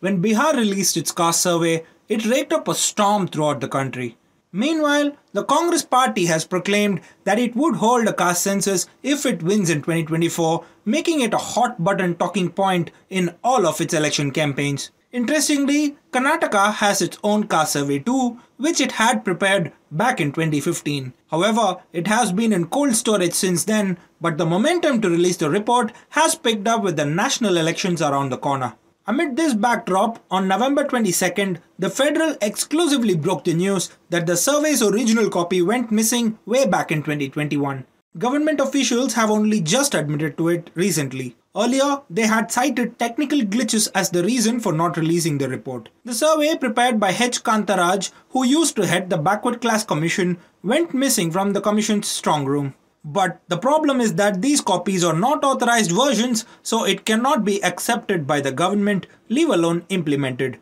When Bihar released its caste survey, it raked up a storm throughout the country. Meanwhile, the Congress party has proclaimed that it would hold a caste census if it wins in 2024, making it a hot button talking point in all of its election campaigns. Interestingly, Karnataka has its own caste survey too, which it had prepared back in 2015. However, it has been in cold storage since then, but the momentum to release the report has picked up with the national elections around the corner. Amid this backdrop, on November 22nd, the Federal exclusively broke the news that the survey's original copy went missing way back in 2021. Government officials have only just admitted to it recently. Earlier, they had cited technical glitches as the reason for not releasing the report. The survey prepared by H. Kantharaj, who used to head the Backward Class Commission, went missing from the commission's strong room. But the problem is that these copies are not authorized versions, so it cannot be accepted by the government, leave alone implemented.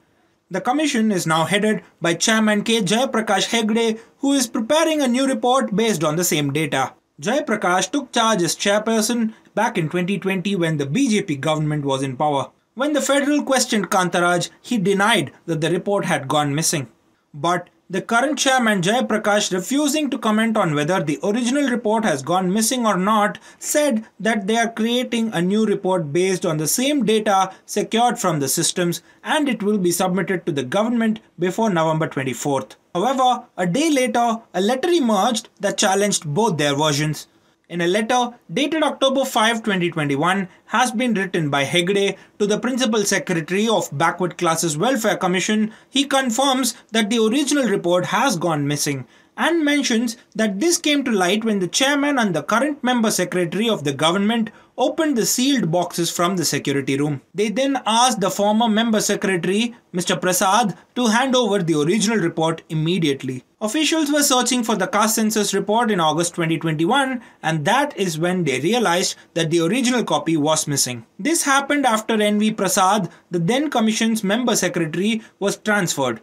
The commission is now headed by Chairman K. Jayaprakash Hegde, who is preparing a new report based on the same data. Jayaprakash took charge as chairperson back in 2020 when the BJP government was in power. When the federal questioned Kantharaj, he denied that the report had gone missing. But the current chairman Jayaprakash, refusing to comment on whether the original report has gone missing or not, said that they are creating a new report based on the same data secured from the systems and it will be submitted to the government before November 24th. However, a day later, a letter emerged that challenged both their versions in a letter dated October 5, 2021, has been written by Hegde to the Principal Secretary of Backward Classes Welfare Commission, he confirms that the original report has gone missing and mentions that this came to light when the chairman and the current member secretary of the government opened the sealed boxes from the security room. They then asked the former member secretary, Mr. Prasad, to hand over the original report immediately. Officials were searching for the caste census report in August 2021 and that is when they realized that the original copy was missing. This happened after NV Prasad, the then commission's member secretary, was transferred.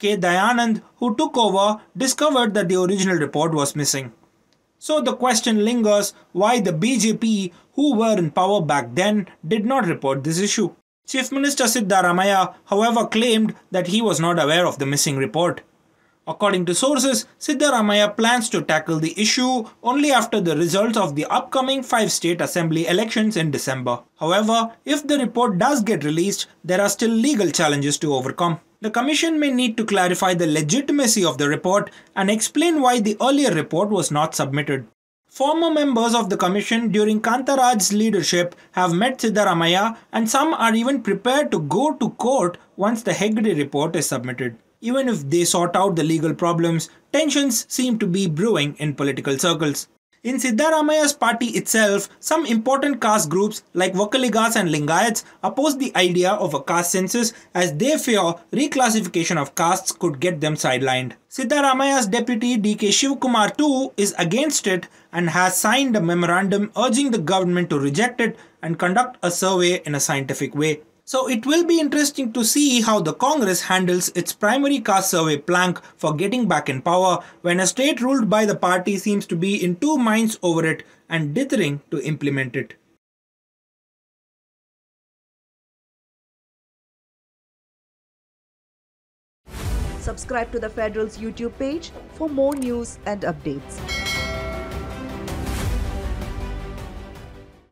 K. Dayanand, who took over, discovered that the original report was missing. So the question lingers why the BJP, who were in power back then, did not report this issue. Chief Minister Siddaramaiah, however, claimed that he was not aware of the missing report. According to sources, Siddaramaiah plans to tackle the issue only after the results of the upcoming five state assembly elections in December. However, if the report does get released, there are still legal challenges to overcome. The Commission may need to clarify the legitimacy of the report and explain why the earlier report was not submitted. Former members of the Commission during Kantharaj's leadership have met Siddaramaiah and some are even prepared to go to court once the Hegde report is submitted. Even if they sort out the legal problems, tensions seem to be brewing in political circles. In Siddaramaiah's party itself, some important caste groups like Vokkaligas and Lingayats oppose the idea of a caste census as they fear reclassification of castes could get them sidelined. Siddaramaiah's deputy DK Shivakumar too is against it and has signed a memorandum urging the government to reject it and conduct a survey in a scientific way. So it will be interesting to see how the Congress handles its primary caste survey plank for getting back in power when a state ruled by the party seems to be in two minds over it and dithering to implement it. Subscribe to the Federal's YouTube page for more news and updates.